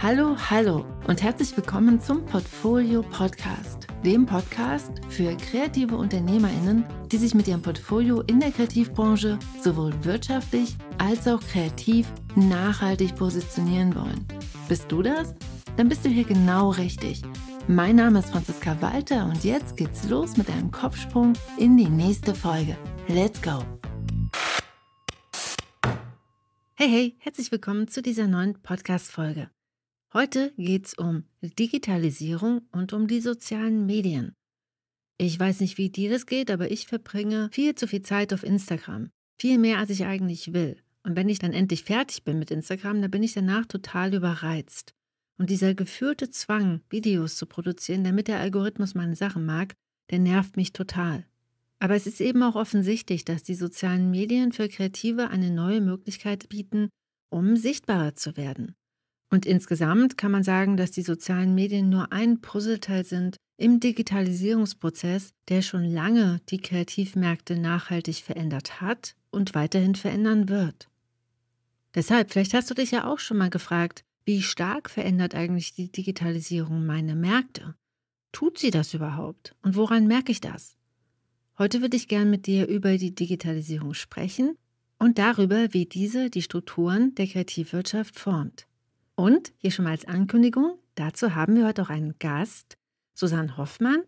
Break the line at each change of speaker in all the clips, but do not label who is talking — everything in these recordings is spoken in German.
Hallo, hallo und herzlich willkommen zum Portfolio Podcast, dem Podcast für kreative Unternehmerinnen, die sich mit ihrem Portfolio in der Kreativbranche sowohl wirtschaftlich als auch kreativ nachhaltig positionieren wollen. Bist du das? Dann bist du hier genau richtig. Mein Name ist Franziska Walter und jetzt geht's los mit einem Kopfsprung in die nächste Folge. Let's go! Hey, hey, herzlich willkommen zu dieser neuen Podcast-Folge. Heute geht's um Digitalisierung und um die sozialen Medien. Ich weiß nicht, wie dir das geht, aber ich verbringe viel zu viel Zeit auf Instagram. Viel mehr, als ich eigentlich will. Und wenn ich dann endlich fertig bin mit Instagram, dann bin ich danach total überreizt. Und dieser gefühlte Zwang, Videos zu produzieren, damit der Algorithmus meine Sachen mag, der nervt mich total. Aber es ist eben auch offensichtlich, dass die sozialen Medien für Kreative eine neue Möglichkeit bieten, um sichtbarer zu werden. Und insgesamt kann man sagen, dass die sozialen Medien nur ein Puzzleteil sind im Digitalisierungsprozess, der schon lange die Kreativmärkte nachhaltig verändert hat und weiterhin verändern wird. Deshalb, vielleicht hast du dich ja auch schon mal gefragt, wie stark verändert eigentlich die Digitalisierung meine Märkte? Tut sie das überhaupt? Und woran merke ich das? Heute würde ich gern mit dir über die Digitalisierung sprechen und darüber, wie diese die Strukturen der Kreativwirtschaft formt. Und hier schon mal als Ankündigung, dazu haben wir heute auch einen Gast, Susanne Hoffmann,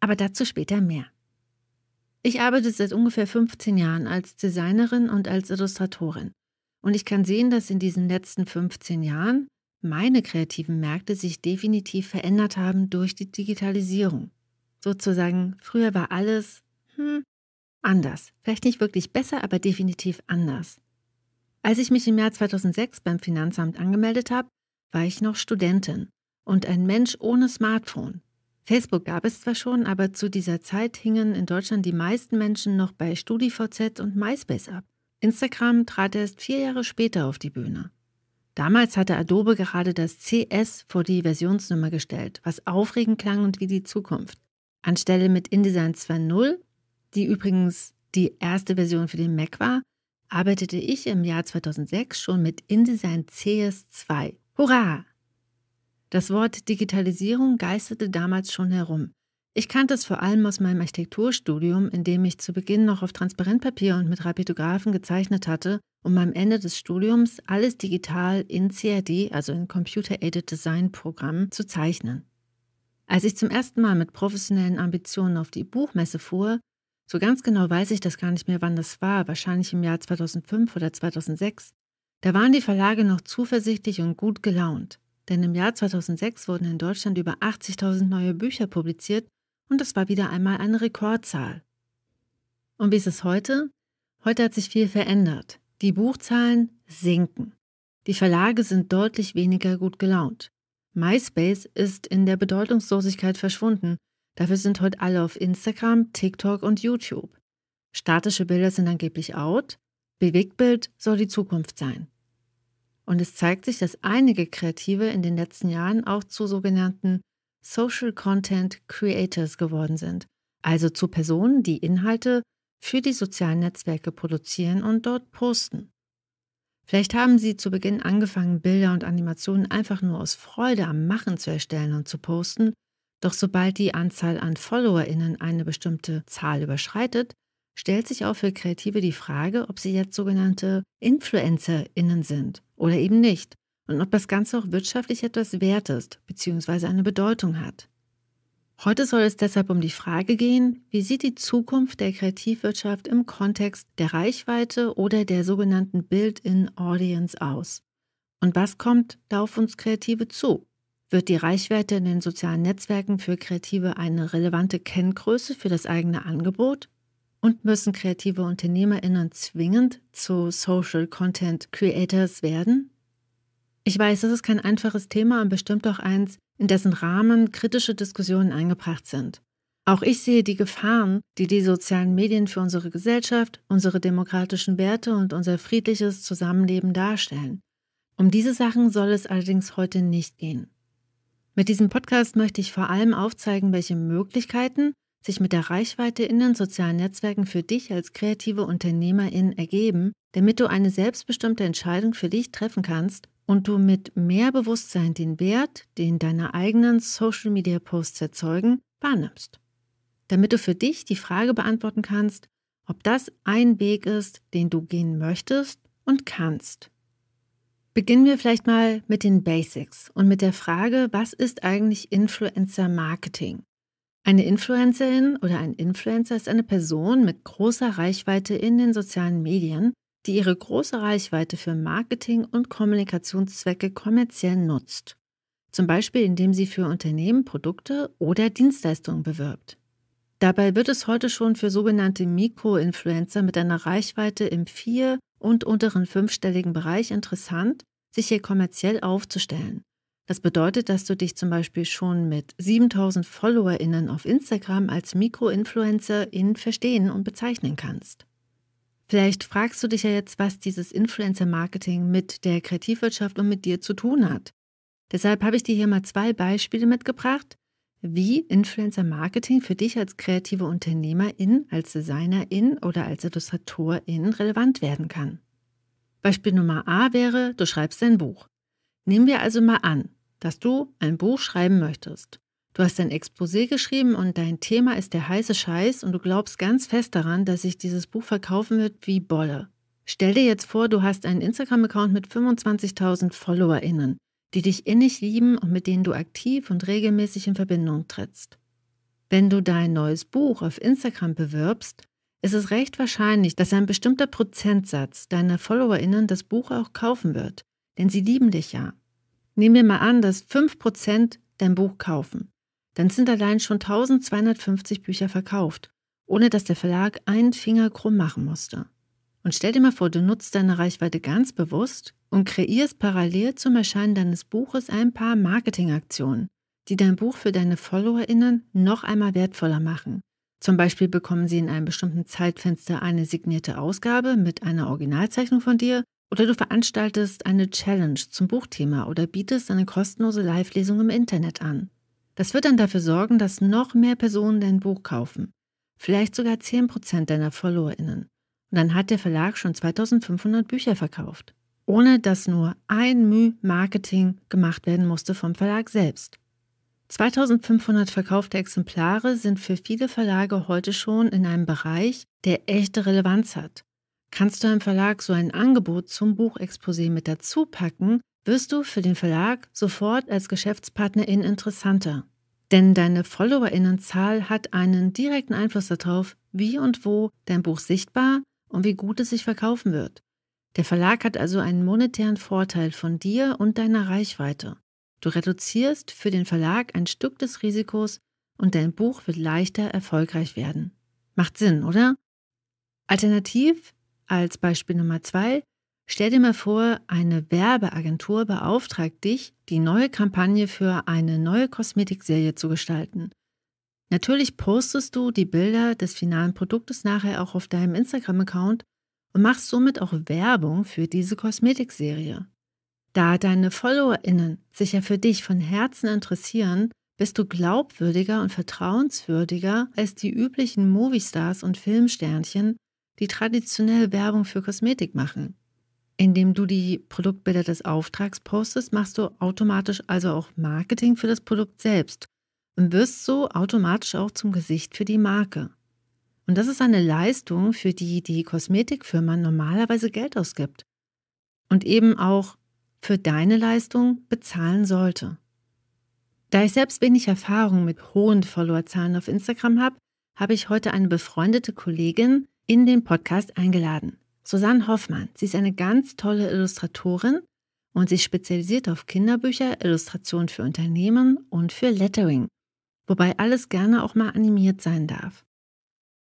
aber dazu später mehr. Ich arbeite seit ungefähr 15 Jahren als Designerin und als Illustratorin. Und ich kann sehen, dass in diesen letzten 15 Jahren meine kreativen Märkte sich definitiv verändert haben durch die Digitalisierung. Sozusagen, früher war alles hm, anders. Vielleicht nicht wirklich besser, aber definitiv anders. Als ich mich im Jahr 2006 beim Finanzamt angemeldet habe, war ich noch Studentin und ein Mensch ohne Smartphone. Facebook gab es zwar schon, aber zu dieser Zeit hingen in Deutschland die meisten Menschen noch bei StudiVZ und MySpace ab. Instagram trat erst vier Jahre später auf die Bühne. Damals hatte Adobe gerade das CS vor die Versionsnummer gestellt, was aufregend klang und wie die Zukunft. Anstelle mit InDesign 2.0, die übrigens die erste Version für den Mac war, arbeitete ich im Jahr 2006 schon mit InDesign CS2. Hurra! Das Wort Digitalisierung geisterte damals schon herum. Ich kannte es vor allem aus meinem Architekturstudium, in dem ich zu Beginn noch auf Transparentpapier und mit Rapidographen gezeichnet hatte, um am Ende des Studiums alles digital in CAD, also in Computer-Aided Design Programm, zu zeichnen. Als ich zum ersten Mal mit professionellen Ambitionen auf die Buchmesse fuhr, so ganz genau weiß ich das gar nicht mehr, wann das war, wahrscheinlich im Jahr 2005 oder 2006. Da waren die Verlage noch zuversichtlich und gut gelaunt. Denn im Jahr 2006 wurden in Deutschland über 80.000 neue Bücher publiziert und das war wieder einmal eine Rekordzahl. Und wie ist es heute? Heute hat sich viel verändert. Die Buchzahlen sinken. Die Verlage sind deutlich weniger gut gelaunt. MySpace ist in der Bedeutungslosigkeit verschwunden Dafür sind heute alle auf Instagram, TikTok und YouTube. Statische Bilder sind angeblich out, Bewegtbild soll die Zukunft sein. Und es zeigt sich, dass einige Kreative in den letzten Jahren auch zu sogenannten Social Content Creators geworden sind, also zu Personen, die Inhalte für die sozialen Netzwerke produzieren und dort posten. Vielleicht haben Sie zu Beginn angefangen, Bilder und Animationen einfach nur aus Freude am Machen zu erstellen und zu posten. Doch sobald die Anzahl an FollowerInnen eine bestimmte Zahl überschreitet, stellt sich auch für Kreative die Frage, ob sie jetzt sogenannte InfluencerInnen sind oder eben nicht und ob das Ganze auch wirtschaftlich etwas wert ist bzw. eine Bedeutung hat. Heute soll es deshalb um die Frage gehen, wie sieht die Zukunft der Kreativwirtschaft im Kontext der Reichweite oder der sogenannten Build-in-Audience aus? Und was kommt da auf uns Kreative zu? Wird die Reichweite in den sozialen Netzwerken für Kreative eine relevante Kenngröße für das eigene Angebot? Und müssen kreative UnternehmerInnen zwingend zu Social Content Creators werden? Ich weiß, das ist kein einfaches Thema und bestimmt auch eins, in dessen Rahmen kritische Diskussionen eingebracht sind. Auch ich sehe die Gefahren, die die sozialen Medien für unsere Gesellschaft, unsere demokratischen Werte und unser friedliches Zusammenleben darstellen. Um diese Sachen soll es allerdings heute nicht gehen. Mit diesem Podcast möchte ich vor allem aufzeigen, welche Möglichkeiten sich mit der Reichweite in den sozialen Netzwerken für dich als kreative Unternehmerin ergeben, damit du eine selbstbestimmte Entscheidung für dich treffen kannst und du mit mehr Bewusstsein den Wert, den deine eigenen Social-Media-Posts erzeugen, wahrnimmst. Damit du für dich die Frage beantworten kannst, ob das ein Weg ist, den du gehen möchtest und kannst. Beginnen wir vielleicht mal mit den Basics und mit der Frage, was ist eigentlich Influencer Marketing? Eine Influencerin oder ein Influencer ist eine Person mit großer Reichweite in den sozialen Medien, die ihre große Reichweite für Marketing und Kommunikationszwecke kommerziell nutzt. Zum Beispiel indem sie für Unternehmen Produkte oder Dienstleistungen bewirbt. Dabei wird es heute schon für sogenannte Mikroinfluencer mit einer Reichweite im vier- und unteren fünfstelligen Bereich interessant, sich hier kommerziell aufzustellen. Das bedeutet, dass du dich zum Beispiel schon mit 7000 FollowerInnen auf Instagram als Mikroinfluencerin verstehen und bezeichnen kannst. Vielleicht fragst du dich ja jetzt, was dieses Influencer-Marketing mit der Kreativwirtschaft und mit dir zu tun hat. Deshalb habe ich dir hier mal zwei Beispiele mitgebracht, wie Influencer-Marketing für dich als kreative Unternehmerin, als Designerin oder als Illustratorin relevant werden kann. Beispiel Nummer A wäre, du schreibst ein Buch. Nehmen wir also mal an, dass du ein Buch schreiben möchtest. Du hast ein Exposé geschrieben und dein Thema ist der heiße Scheiß und du glaubst ganz fest daran, dass sich dieses Buch verkaufen wird wie Bolle. Stell dir jetzt vor, du hast einen Instagram-Account mit 25.000 FollowerInnen, die dich innig lieben und mit denen du aktiv und regelmäßig in Verbindung trittst. Wenn du dein neues Buch auf Instagram bewirbst, ist es recht wahrscheinlich, dass ein bestimmter Prozentsatz deiner FollowerInnen das Buch auch kaufen wird, denn sie lieben dich ja. Nehmen wir mal an, dass 5% dein Buch kaufen. Dann sind allein schon 1250 Bücher verkauft, ohne dass der Verlag einen Finger krumm machen musste. Und stell dir mal vor, du nutzt deine Reichweite ganz bewusst und kreierst parallel zum Erscheinen deines Buches ein paar Marketingaktionen, die dein Buch für deine FollowerInnen noch einmal wertvoller machen. Zum Beispiel bekommen sie in einem bestimmten Zeitfenster eine signierte Ausgabe mit einer Originalzeichnung von dir oder du veranstaltest eine Challenge zum Buchthema oder bietest eine kostenlose Live-Lesung im Internet an. Das wird dann dafür sorgen, dass noch mehr Personen dein Buch kaufen. Vielleicht sogar 10% deiner FollowerInnen. Und dann hat der Verlag schon 2500 Bücher verkauft. Ohne dass nur ein Müh Marketing gemacht werden musste vom Verlag selbst. 2500 verkaufte Exemplare sind für viele Verlage heute schon in einem Bereich, der echte Relevanz hat. Kannst du im Verlag so ein Angebot zum Buchexposé mit dazu packen, wirst du für den Verlag sofort als Geschäftspartnerin interessanter. Denn deine Followerinnenzahl hat einen direkten Einfluss darauf, wie und wo dein Buch sichtbar und wie gut es sich verkaufen wird. Der Verlag hat also einen monetären Vorteil von dir und deiner Reichweite. Du reduzierst für den Verlag ein Stück des Risikos und dein Buch wird leichter erfolgreich werden. Macht Sinn, oder? Alternativ als Beispiel Nummer zwei, stell dir mal vor, eine Werbeagentur beauftragt dich, die neue Kampagne für eine neue Kosmetikserie zu gestalten. Natürlich postest du die Bilder des finalen Produktes nachher auch auf deinem Instagram-Account und machst somit auch Werbung für diese Kosmetikserie. Da deine FollowerInnen sich ja für dich von Herzen interessieren, bist du glaubwürdiger und vertrauenswürdiger als die üblichen Moviestars und Filmsternchen, die traditionell Werbung für Kosmetik machen. Indem du die Produktbilder des Auftrags postest, machst du automatisch also auch Marketing für das Produkt selbst und wirst so automatisch auch zum Gesicht für die Marke. Und das ist eine Leistung, für die die Kosmetikfirma normalerweise Geld ausgibt und eben auch für deine Leistung bezahlen sollte. Da ich selbst wenig Erfahrung mit hohen Followerzahlen auf Instagram habe, habe ich heute eine befreundete Kollegin, in den Podcast eingeladen. Susanne Hoffmann. Sie ist eine ganz tolle Illustratorin und sie spezialisiert auf Kinderbücher, Illustrationen für Unternehmen und für Lettering, wobei alles gerne auch mal animiert sein darf.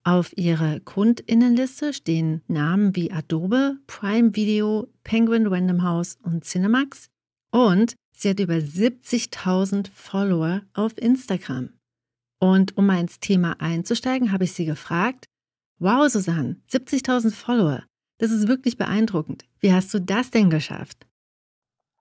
Auf ihrer Kundinnenliste stehen Namen wie Adobe, Prime Video, Penguin Random House und Cinemax und sie hat über 70.000 Follower auf Instagram. Und um mal ins Thema einzusteigen, habe ich sie gefragt, Wow, Susanne, 70.000 Follower. Das ist wirklich beeindruckend. Wie hast du das denn geschafft?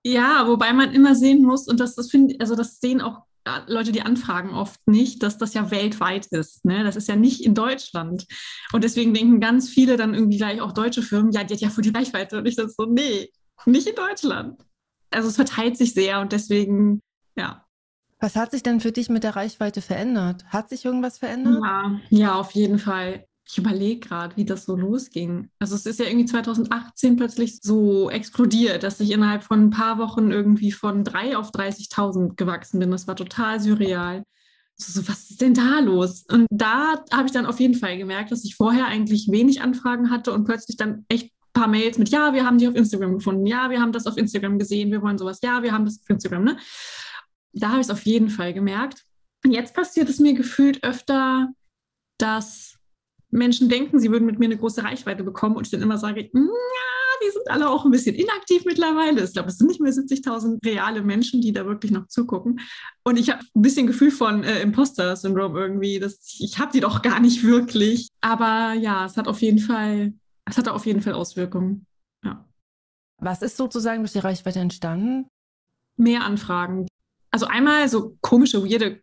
Ja, wobei man immer sehen muss, und das, das finde also das sehen auch äh, Leute, die anfragen oft nicht, dass das ja weltweit ist. Ne? Das ist ja nicht in Deutschland. Und deswegen denken ganz viele dann irgendwie gleich auch deutsche Firmen, ja, die hat ja für die Reichweite. Und ich sage so, nee, nicht in Deutschland. Also es verteilt sich sehr und deswegen, ja.
Was hat sich denn für dich mit der Reichweite verändert? Hat sich irgendwas verändert?
Ja, ja auf jeden Fall. Ich überlege gerade, wie das so losging. Also es ist ja irgendwie 2018 plötzlich so explodiert, dass ich innerhalb von ein paar Wochen irgendwie von drei auf 30.000 gewachsen bin. Das war total surreal. So, was ist denn da los? Und da habe ich dann auf jeden Fall gemerkt, dass ich vorher eigentlich wenig Anfragen hatte und plötzlich dann echt ein paar Mails mit, ja, wir haben dich auf Instagram gefunden, ja, wir haben das auf Instagram gesehen, wir wollen sowas, ja, wir haben das auf Instagram. Ne? Da habe ich es auf jeden Fall gemerkt. Und jetzt passiert es mir gefühlt öfter, dass Menschen denken, sie würden mit mir eine große Reichweite bekommen und ich dann immer sage, ja, die sind alle auch ein bisschen inaktiv mittlerweile. Ich glaube, es sind nicht mehr 70.000 reale Menschen, die da wirklich noch zugucken. Und ich habe ein bisschen Gefühl von äh, Imposter-Syndrom irgendwie. Dass ich, habe die doch gar nicht wirklich. Aber ja, es hat auf jeden Fall, es hat auf jeden Fall Auswirkungen. Ja.
Was ist sozusagen durch die Reichweite entstanden?
Mehr Anfragen. Also einmal so komische, weirde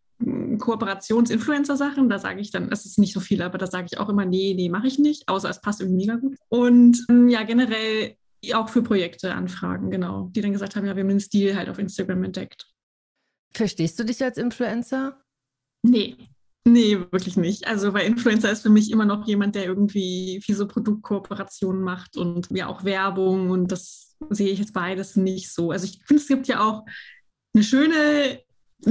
Kooperations-Influencer-Sachen, da sage ich dann, es ist nicht so viel, aber da sage ich auch immer, nee, nee, mache ich nicht, außer es passt irgendwie mega gut. Und ähm, ja, generell auch für Projekte anfragen, genau, die dann gesagt haben, ja, wir haben den Stil halt auf Instagram entdeckt.
Verstehst du dich als Influencer?
Nee, Nee, wirklich nicht. Also, weil Influencer ist für mich immer noch jemand, der irgendwie viel so Produktkooperationen macht und ja auch Werbung und das sehe ich jetzt beides nicht so. Also, ich finde, es gibt ja auch eine schöne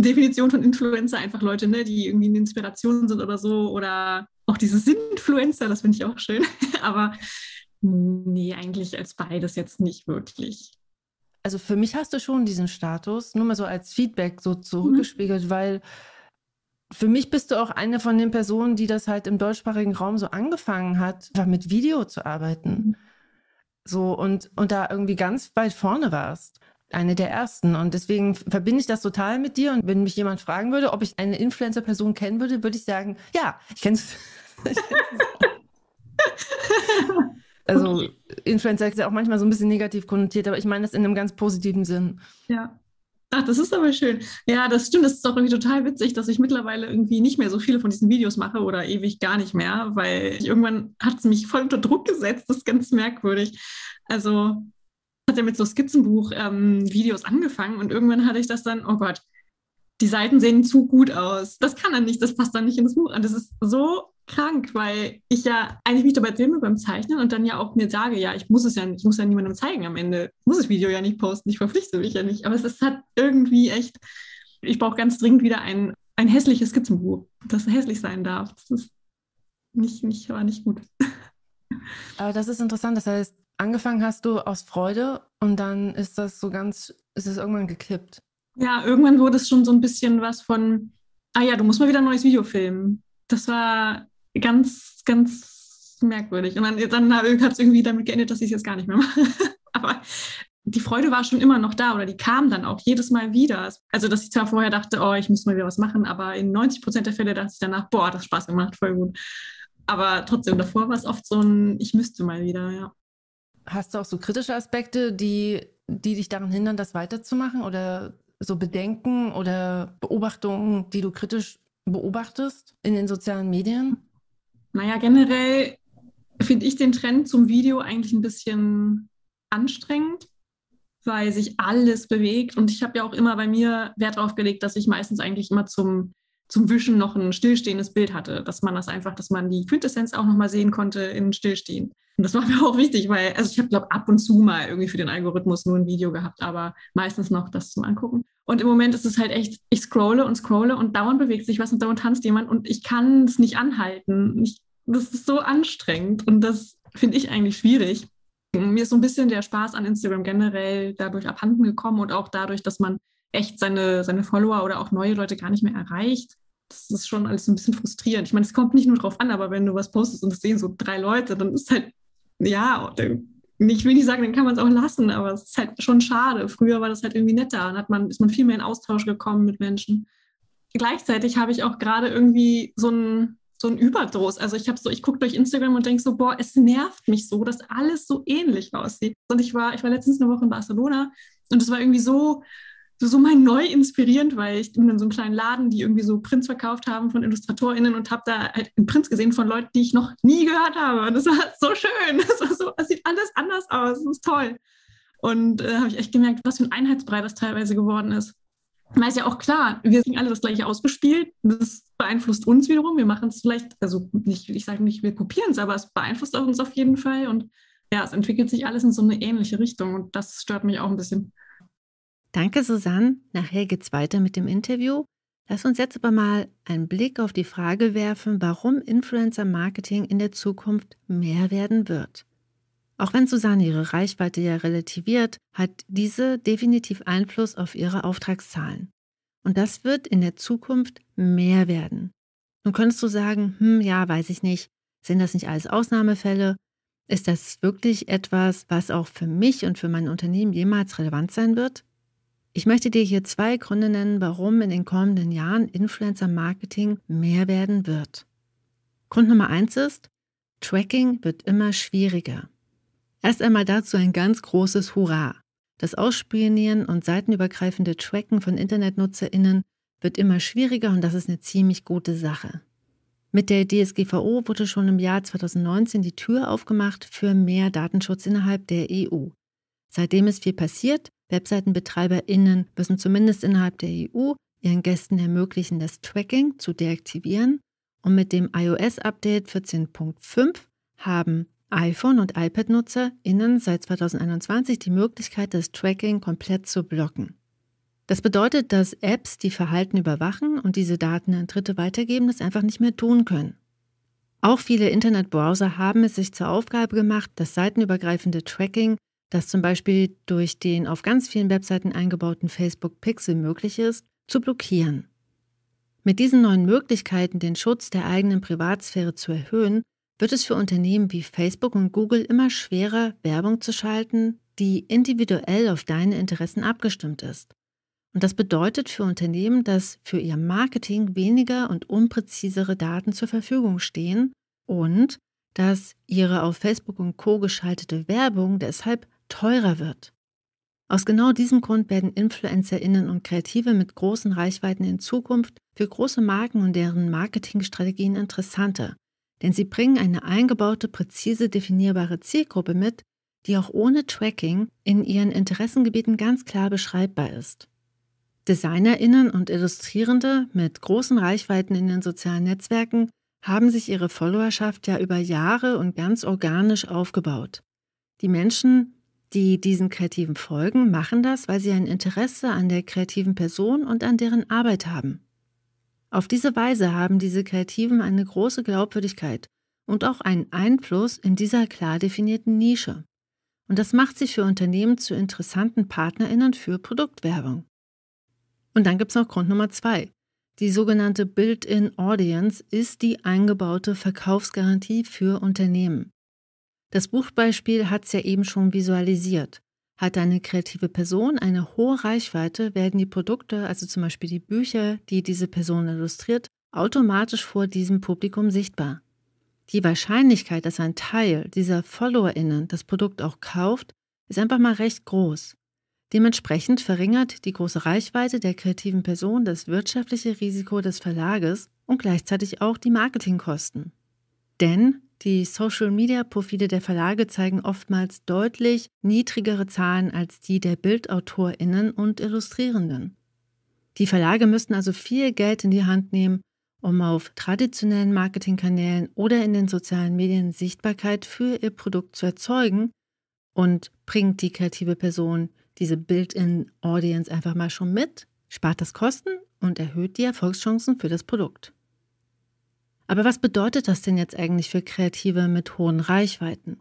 Definition von Influencer einfach Leute, ne, die irgendwie eine Inspiration sind oder so. Oder auch diese Sinnfluencer, das finde ich auch schön. Aber nee, eigentlich als beides jetzt nicht wirklich.
Also für mich hast du schon diesen Status, nur mal so als Feedback so zurückgespiegelt, mhm. weil für mich bist du auch eine von den Personen, die das halt im deutschsprachigen Raum so angefangen hat, mit Video zu arbeiten. Mhm. So und, und da irgendwie ganz weit vorne warst eine der ersten. Und deswegen verbinde ich das total mit dir. Und wenn mich jemand fragen würde, ob ich eine Influencer-Person kennen würde, würde ich sagen, ja, ich kenne es. also. Influencer ist ja auch manchmal so ein bisschen negativ konnotiert, aber ich meine das in einem ganz positiven Sinn.
Ja. Ach, das ist aber schön. Ja, das stimmt. Das ist auch irgendwie total witzig, dass ich mittlerweile irgendwie nicht mehr so viele von diesen Videos mache oder ewig gar nicht mehr, weil irgendwann hat es mich voll unter Druck gesetzt. Das ist ganz merkwürdig. Also hat ja mit so Skizzenbuch-Videos ähm, angefangen und irgendwann hatte ich das dann, oh Gott, die Seiten sehen zu gut aus. Das kann dann nicht, das passt dann nicht ins Buch. Und das ist so krank, weil ich ja eigentlich mich dabei filme beim Zeichnen und dann ja auch mir sage, ja, ich muss es ja, ich muss ja niemandem zeigen am Ende. Ich muss das Video ja nicht posten, ich verpflichte mich ja nicht. Aber es ist halt irgendwie echt, ich brauche ganz dringend wieder ein, ein hässliches Skizzenbuch, das hässlich sein darf. Das ist nicht, nicht, war nicht gut.
Aber das ist interessant, das heißt, angefangen hast du aus Freude und dann ist das so ganz, ist es irgendwann gekippt.
Ja, irgendwann wurde es schon so ein bisschen was von, ah ja, du musst mal wieder ein neues Video filmen. Das war ganz, ganz merkwürdig. Und dann, dann hat es irgendwie damit geendet, dass ich es jetzt gar nicht mehr mache. Aber die Freude war schon immer noch da oder die kam dann auch jedes Mal wieder. Also, dass ich zwar vorher dachte, oh, ich muss mal wieder was machen, aber in 90 Prozent der Fälle dachte ich danach, boah, das Spaß gemacht, voll gut. Aber trotzdem, davor war es oft so ein, ich müsste mal wieder, ja.
Hast du auch so kritische Aspekte, die, die dich daran hindern, das weiterzumachen? Oder so Bedenken oder Beobachtungen, die du kritisch beobachtest in den sozialen Medien?
Naja, generell finde ich den Trend zum Video eigentlich ein bisschen anstrengend, weil sich alles bewegt. Und ich habe ja auch immer bei mir Wert darauf gelegt, dass ich meistens eigentlich immer zum zum Wischen noch ein stillstehendes Bild hatte, dass man das einfach, dass man die Quintessenz auch nochmal sehen konnte in Stillstehen. Und das war mir auch wichtig, weil, also ich habe, glaube ab und zu mal irgendwie für den Algorithmus nur ein Video gehabt, aber meistens noch das zum Angucken. Und im Moment ist es halt echt, ich scrolle und scrolle und dauernd bewegt sich was und dauernd tanzt jemand und ich kann es nicht anhalten. Ich, das ist so anstrengend und das finde ich eigentlich schwierig. Mir ist so ein bisschen der Spaß an Instagram generell dadurch abhanden gekommen und auch dadurch, dass man echt seine, seine Follower oder auch neue Leute gar nicht mehr erreicht. Das ist schon alles ein bisschen frustrierend. Ich meine, es kommt nicht nur drauf an, aber wenn du was postest und es sehen so drei Leute, dann ist halt, ja, ich will nicht sagen, dann kann man es auch lassen, aber es ist halt schon schade. Früher war das halt irgendwie netter, dann hat man, ist man viel mehr in Austausch gekommen mit Menschen. Gleichzeitig habe ich auch gerade irgendwie so ein, so ein Überdruss. Also ich habe so, ich gucke durch Instagram und denke so, boah, es nervt mich so, dass alles so ähnlich aussieht. Und ich war, ich war letztens eine Woche in Barcelona und es war irgendwie so, so mal neu inspirierend, weil ich in so einem kleinen Laden, die irgendwie so Prints verkauft haben von IllustratorInnen und habe da halt einen Prints gesehen von Leuten, die ich noch nie gehört habe. Und das war so schön. Das, war so, das sieht alles anders aus. Das ist toll. Und äh, habe ich echt gemerkt, was für ein Einheitsbrei das teilweise geworden ist. Weil es ja auch klar, wir sind alle das gleiche ausgespielt. Das beeinflusst uns wiederum. Wir machen es vielleicht, also nicht, ich sage nicht, wir kopieren es, aber es beeinflusst uns auf jeden Fall. Und ja, es entwickelt sich alles in so eine ähnliche Richtung. Und das stört mich auch ein bisschen.
Danke, Susanne. Nachher geht's weiter mit dem Interview. Lass uns jetzt aber mal einen Blick auf die Frage werfen, warum Influencer Marketing in der Zukunft mehr werden wird. Auch wenn Susanne ihre Reichweite ja relativiert, hat diese definitiv Einfluss auf ihre Auftragszahlen. Und das wird in der Zukunft mehr werden. Nun könntest du sagen, hm, ja, weiß ich nicht, sind das nicht alles Ausnahmefälle? Ist das wirklich etwas, was auch für mich und für mein Unternehmen jemals relevant sein wird? Ich möchte dir hier zwei Gründe nennen, warum in den kommenden Jahren Influencer-Marketing mehr werden wird. Grund Nummer eins ist, Tracking wird immer schwieriger. Erst einmal dazu ein ganz großes Hurra. Das Ausspionieren und seitenübergreifende Tracken von InternetnutzerInnen wird immer schwieriger und das ist eine ziemlich gute Sache. Mit der DSGVO wurde schon im Jahr 2019 die Tür aufgemacht für mehr Datenschutz innerhalb der EU. Seitdem ist viel passiert WebseitenbetreiberInnen müssen zumindest innerhalb der EU ihren Gästen ermöglichen, das Tracking zu deaktivieren. Und mit dem iOS-Update 14.5 haben iPhone- und iPad-NutzerInnen seit 2021 die Möglichkeit, das Tracking komplett zu blocken. Das bedeutet, dass Apps, die Verhalten überwachen und diese Daten an Dritte weitergeben, das einfach nicht mehr tun können. Auch viele Internetbrowser haben es sich zur Aufgabe gemacht, das seitenübergreifende Tracking das zum Beispiel durch den auf ganz vielen Webseiten eingebauten Facebook Pixel möglich ist, zu blockieren. Mit diesen neuen Möglichkeiten, den Schutz der eigenen Privatsphäre zu erhöhen, wird es für Unternehmen wie Facebook und Google immer schwerer, Werbung zu schalten, die individuell auf deine Interessen abgestimmt ist. Und das bedeutet für Unternehmen, dass für ihr Marketing weniger und unpräzisere Daten zur Verfügung stehen und dass ihre auf Facebook und Co geschaltete Werbung deshalb teurer wird. Aus genau diesem Grund werden InfluencerInnen und Kreative mit großen Reichweiten in Zukunft für große Marken und deren Marketingstrategien interessanter, denn sie bringen eine eingebaute, präzise definierbare Zielgruppe mit, die auch ohne Tracking in ihren Interessengebieten ganz klar beschreibbar ist. DesignerInnen und Illustrierende mit großen Reichweiten in den sozialen Netzwerken haben sich ihre Followerschaft ja über Jahre und ganz organisch aufgebaut. Die Menschen die diesen Kreativen folgen, machen das, weil sie ein Interesse an der kreativen Person und an deren Arbeit haben. Auf diese Weise haben diese Kreativen eine große Glaubwürdigkeit und auch einen Einfluss in dieser klar definierten Nische. Und das macht sie für Unternehmen zu interessanten Partnerinnen für Produktwerbung. Und dann gibt es noch Grund Nummer zwei. Die sogenannte Built-in Audience ist die eingebaute Verkaufsgarantie für Unternehmen. Das Buchbeispiel hat es ja eben schon visualisiert. Hat eine kreative Person eine hohe Reichweite, werden die Produkte, also zum Beispiel die Bücher, die diese Person illustriert, automatisch vor diesem Publikum sichtbar. Die Wahrscheinlichkeit, dass ein Teil dieser FollowerInnen das Produkt auch kauft, ist einfach mal recht groß. Dementsprechend verringert die große Reichweite der kreativen Person das wirtschaftliche Risiko des Verlages und gleichzeitig auch die Marketingkosten. Denn die Social-Media-Profile der Verlage zeigen oftmals deutlich niedrigere Zahlen als die der Bildautorinnen und Illustrierenden. Die Verlage müssten also viel Geld in die Hand nehmen, um auf traditionellen Marketingkanälen oder in den sozialen Medien Sichtbarkeit für ihr Produkt zu erzeugen und bringt die kreative Person diese Built-in-Audience einfach mal schon mit, spart das Kosten und erhöht die Erfolgschancen für das Produkt. Aber was bedeutet das denn jetzt eigentlich für Kreative mit hohen Reichweiten?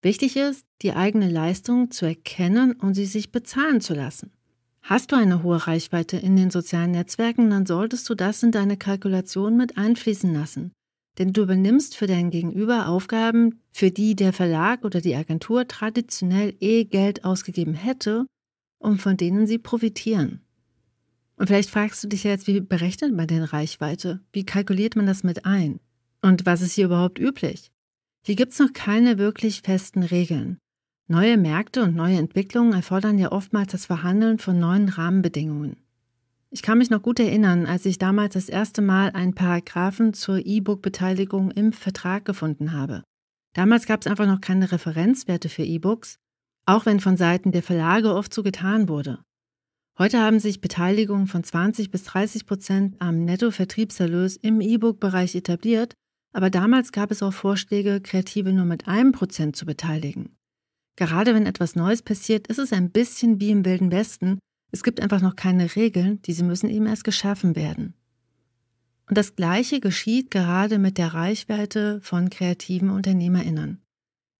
Wichtig ist, die eigene Leistung zu erkennen und sie sich bezahlen zu lassen. Hast du eine hohe Reichweite in den sozialen Netzwerken, dann solltest du das in deine Kalkulation mit einfließen lassen. Denn du übernimmst für dein Gegenüber Aufgaben, für die der Verlag oder die Agentur traditionell eh Geld ausgegeben hätte und von denen sie profitieren. Und vielleicht fragst du dich jetzt, wie berechnet man denn Reichweite? Wie kalkuliert man das mit ein? Und was ist hier überhaupt üblich? Hier gibt es noch keine wirklich festen Regeln. Neue Märkte und neue Entwicklungen erfordern ja oftmals das Verhandeln von neuen Rahmenbedingungen. Ich kann mich noch gut erinnern, als ich damals das erste Mal einen Paragraphen zur E-Book-Beteiligung im Vertrag gefunden habe. Damals gab es einfach noch keine Referenzwerte für E-Books, auch wenn von Seiten der Verlage oft so getan wurde. Heute haben sich Beteiligungen von 20 bis 30 Prozent am Nettovertriebserlös im E-Book-Bereich etabliert, aber damals gab es auch Vorschläge, Kreative nur mit einem Prozent zu beteiligen. Gerade wenn etwas Neues passiert, ist es ein bisschen wie im Wilden Westen. Es gibt einfach noch keine Regeln, diese müssen eben erst geschaffen werden. Und das Gleiche geschieht gerade mit der Reichweite von kreativen UnternehmerInnen.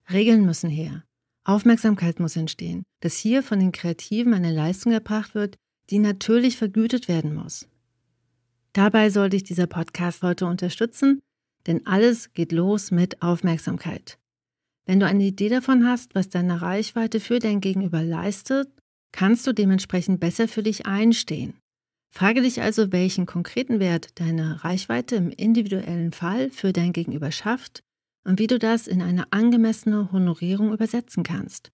Regeln müssen her. Aufmerksamkeit muss entstehen, dass hier von den Kreativen eine Leistung erbracht wird, die natürlich vergütet werden muss. Dabei soll dich dieser Podcast heute unterstützen, denn alles geht los mit Aufmerksamkeit. Wenn du eine Idee davon hast, was deine Reichweite für dein Gegenüber leistet, kannst du dementsprechend besser für dich einstehen. Frage dich also, welchen konkreten Wert deine Reichweite im individuellen Fall für dein Gegenüber schafft und wie du das in eine angemessene Honorierung übersetzen kannst.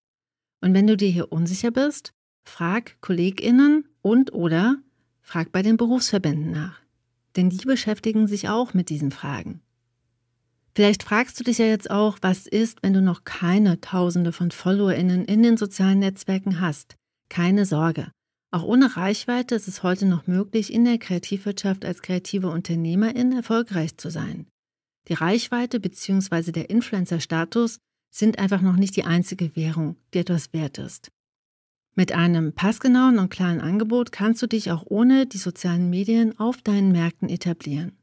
Und wenn du dir hier unsicher bist, frag KollegInnen und oder frag bei den Berufsverbänden nach. Denn die beschäftigen sich auch mit diesen Fragen. Vielleicht fragst du dich ja jetzt auch, was ist, wenn du noch keine Tausende von FollowerInnen in den sozialen Netzwerken hast. Keine Sorge. Auch ohne Reichweite ist es heute noch möglich, in der Kreativwirtschaft als kreative Unternehmerin erfolgreich zu sein. Die Reichweite bzw. der Influencer-Status sind einfach noch nicht die einzige Währung, die etwas wert ist. Mit einem passgenauen und klaren Angebot kannst du dich auch ohne die sozialen Medien auf deinen Märkten etablieren.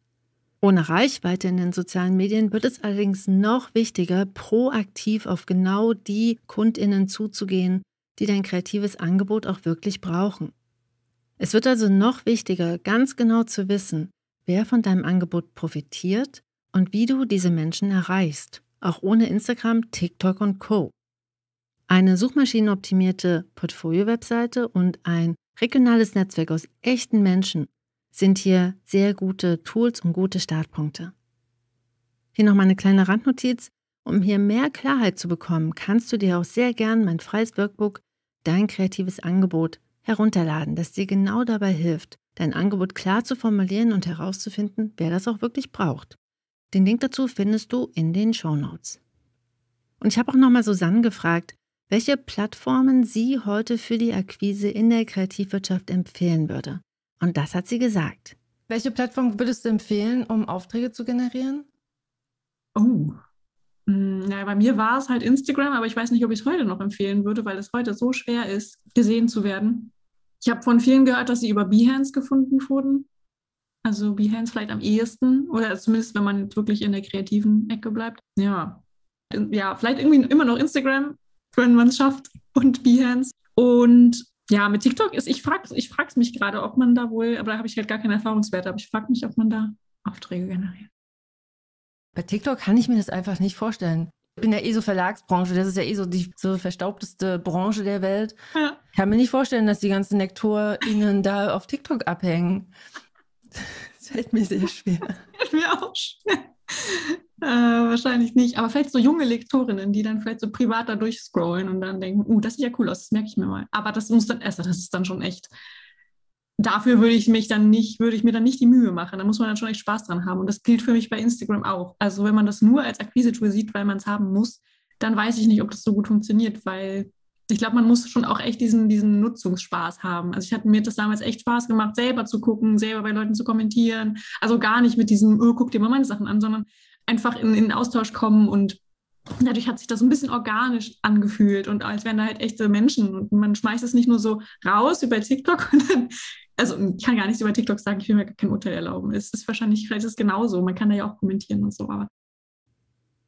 Ohne Reichweite in den sozialen Medien wird es allerdings noch wichtiger, proaktiv auf genau die Kundinnen zuzugehen, die dein kreatives Angebot auch wirklich brauchen. Es wird also noch wichtiger, ganz genau zu wissen, wer von deinem Angebot profitiert und wie du diese Menschen erreichst, auch ohne Instagram, TikTok und Co. Eine suchmaschinenoptimierte Portfolio-Webseite und ein regionales Netzwerk aus echten Menschen sind hier sehr gute Tools und gute Startpunkte. Hier noch mal eine kleine Randnotiz. Um hier mehr Klarheit zu bekommen, kannst du dir auch sehr gern mein freies Workbook Dein kreatives Angebot herunterladen, das dir genau dabei hilft, dein Angebot klar zu formulieren und herauszufinden, wer das auch wirklich braucht. Den Link dazu findest du in den Show Notes. Und ich habe auch nochmal Susanne gefragt, welche Plattformen sie heute für die Akquise in der Kreativwirtschaft empfehlen würde. Und das hat sie gesagt.
Welche Plattform würdest du empfehlen, um Aufträge zu generieren?
Oh, hm, ja, bei mir war es halt Instagram, aber ich weiß nicht, ob ich es heute noch empfehlen würde, weil es heute so schwer ist, gesehen zu werden. Ich habe von vielen gehört, dass sie über Behance gefunden wurden. Also Behance vielleicht am ehesten oder zumindest, wenn man wirklich in der kreativen Ecke bleibt. Ja, ja vielleicht irgendwie immer noch Instagram, wenn man es schafft und Behance. Und ja, mit TikTok ist, ich frage ich frag's mich gerade, ob man da wohl, aber da habe ich halt gar keine Erfahrungswerte, aber ich frage mich, ob man da Aufträge generiert.
Bei TikTok kann ich mir das einfach nicht vorstellen. Ich bin ja eh so Verlagsbranche, das ist ja eh so die so verstaubteste Branche der Welt. Ja. Ich kann mir nicht vorstellen, dass die ganzen LektorInnen da auf TikTok abhängen. Das fällt mir sehr schwer.
Fällt mir auch schwer. Äh, wahrscheinlich nicht. Aber vielleicht so junge Lektorinnen, die dann vielleicht so privat da durchscrollen und dann denken, uh, das sieht ja cool aus, das merke ich mir mal. Aber das muss dann, also das ist dann schon echt. Dafür würde ich mich dann nicht, würde ich mir dann nicht die Mühe machen. Da muss man dann schon echt Spaß dran haben. Und das gilt für mich bei Instagram auch. Also wenn man das nur als Akquise-Tool sieht, weil man es haben muss, dann weiß ich nicht, ob das so gut funktioniert, weil ich glaube, man muss schon auch echt diesen, diesen Nutzungsspaß haben. Also ich hatte mir das damals echt Spaß gemacht, selber zu gucken, selber bei Leuten zu kommentieren. Also gar nicht mit diesem, oh, guck dir mal meine Sachen an, sondern einfach in, in den Austausch kommen und dadurch hat sich das ein bisschen organisch angefühlt und als wären da halt echte Menschen und man schmeißt es nicht nur so raus über TikTok und dann, also ich kann gar nichts über TikTok sagen, ich will mir gar kein Urteil erlauben. Es ist wahrscheinlich, vielleicht ist es genauso, man kann da ja auch kommentieren und so, aber.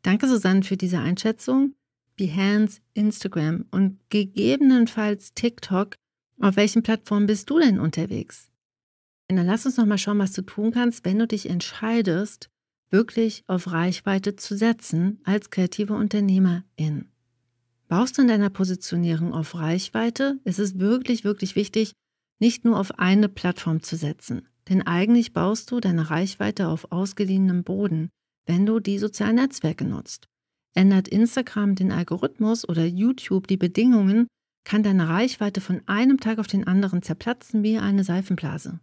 Danke, Susanne, für diese Einschätzung. Behance, Instagram und gegebenenfalls TikTok. Auf welchen Plattformen bist du denn unterwegs? Und dann lass uns noch mal schauen, was du tun kannst, wenn du dich entscheidest, wirklich auf Reichweite zu setzen als kreative Unternehmerin. Baust du in deiner Positionierung auf Reichweite, ist es wirklich, wirklich wichtig, nicht nur auf eine Plattform zu setzen. Denn eigentlich baust du deine Reichweite auf ausgeliehenem Boden, wenn du die sozialen Netzwerke nutzt. Ändert Instagram den Algorithmus oder YouTube die Bedingungen, kann deine Reichweite von einem Tag auf den anderen zerplatzen wie eine Seifenblase.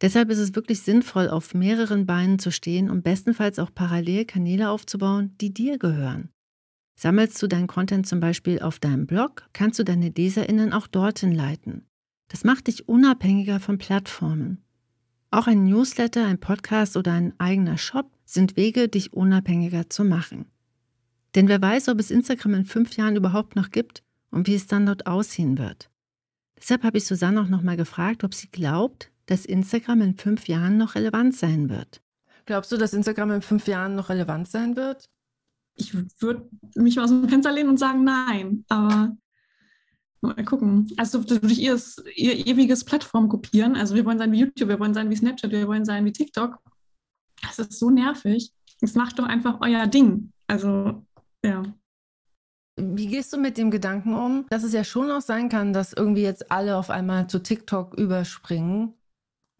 Deshalb ist es wirklich sinnvoll, auf mehreren Beinen zu stehen und bestenfalls auch parallel Kanäle aufzubauen, die dir gehören. Sammelst du deinen Content zum Beispiel auf deinem Blog, kannst du deine LeserInnen auch dorthin leiten. Das macht dich unabhängiger von Plattformen. Auch ein Newsletter, ein Podcast oder ein eigener Shop sind Wege, dich unabhängiger zu machen. Denn wer weiß, ob es Instagram in fünf Jahren überhaupt noch gibt und wie es dann dort aussehen wird. Deshalb habe ich Susanne auch nochmal gefragt, ob sie glaubt, dass Instagram in fünf Jahren noch relevant sein wird.
Glaubst du, dass Instagram in fünf Jahren noch relevant sein wird?
Ich würde mich mal aus dem Fenster lehnen und sagen, nein. Aber mal gucken. Also durch ihr, ihr ewiges Plattform kopieren. Also wir wollen sein wie YouTube, wir wollen sein wie Snapchat, wir wollen sein wie TikTok. Das ist so nervig. Es macht doch einfach euer Ding. Also, ja.
Wie gehst du mit dem Gedanken um, dass es ja schon auch sein kann, dass irgendwie jetzt alle auf einmal zu TikTok überspringen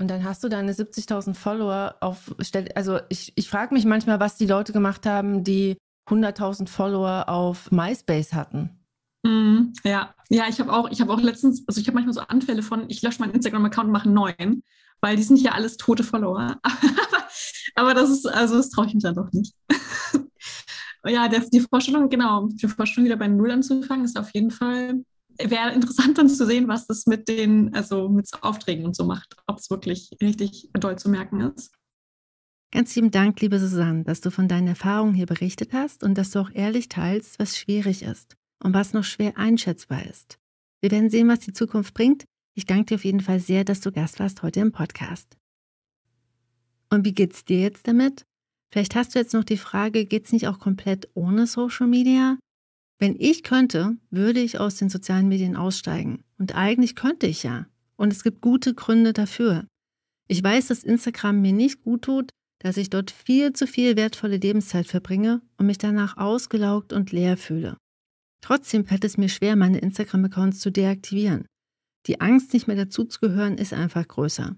und dann hast du deine 70.000 Follower auf, also ich, ich frage mich manchmal, was die Leute gemacht haben, die 100.000 Follower auf MySpace hatten.
Mm, ja, ja, ich habe auch, ich habe auch letztens, also ich habe manchmal so Anfälle von, ich lösche meinen Instagram-Account und mache einen neuen, weil die sind ja alles tote Follower. Aber das ist, also das traue ich mich dann doch nicht. Ja, das, die Vorstellung, genau, die Vorstellung wieder bei Null anzufangen, ist auf jeden Fall wäre interessant dann zu sehen, was das mit den, also mit Aufträgen und so macht, ob es wirklich richtig doll zu merken ist.
Ganz lieben Dank, liebe Susanne, dass du von deinen Erfahrungen hier berichtet hast und dass du auch ehrlich teilst, was schwierig ist und was noch schwer einschätzbar ist. Wir werden sehen, was die Zukunft bringt. Ich danke dir auf jeden Fall sehr, dass du Gast warst heute im Podcast. Und wie geht's dir jetzt damit? Vielleicht hast du jetzt noch die Frage, geht's nicht auch komplett ohne Social Media? Wenn ich könnte, würde ich aus den sozialen Medien aussteigen. Und eigentlich könnte ich ja. Und es gibt gute Gründe dafür. Ich weiß, dass Instagram mir nicht gut tut, dass ich dort viel zu viel wertvolle Lebenszeit verbringe und mich danach ausgelaugt und leer fühle. Trotzdem fällt es mir schwer, meine Instagram-Accounts zu deaktivieren. Die Angst, nicht mehr dazuzugehören, ist einfach größer.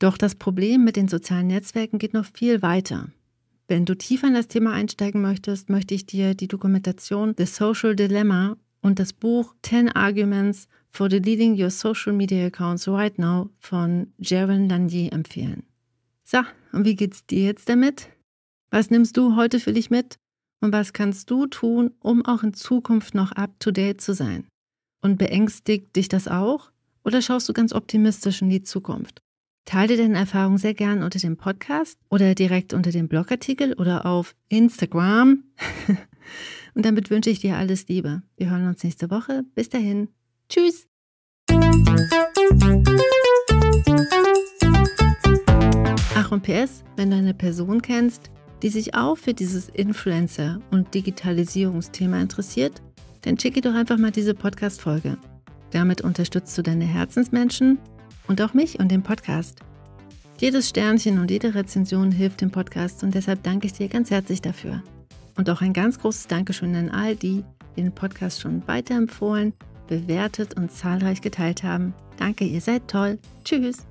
Doch das Problem mit den sozialen Netzwerken geht noch viel weiter. Wenn du tiefer in das Thema einsteigen möchtest, möchte ich dir die Dokumentation The Social Dilemma und das Buch 10 Arguments for Deleting Your Social Media Accounts Right Now von Jaron Lanier empfehlen. So, und wie geht's dir jetzt damit? Was nimmst du heute für dich mit? Und was kannst du tun, um auch in Zukunft noch up-to-date zu sein? Und beängstigt dich das auch? Oder schaust du ganz optimistisch in die Zukunft? Teile deine Erfahrungen sehr gern unter dem Podcast oder direkt unter dem Blogartikel oder auf Instagram. Und damit wünsche ich dir alles Liebe. Wir hören uns nächste Woche. Bis dahin. Tschüss. Ach und PS, wenn du eine Person kennst, die sich auch für dieses Influencer- und Digitalisierungsthema interessiert, dann schicke doch einfach mal diese Podcast-Folge. Damit unterstützt du deine Herzensmenschen und auch mich und den Podcast. Jedes Sternchen und jede Rezension hilft dem Podcast und deshalb danke ich dir ganz herzlich dafür. Und auch ein ganz großes Dankeschön an all die, die den Podcast schon weiterempfohlen, bewertet und zahlreich geteilt haben. Danke, ihr seid toll. Tschüss.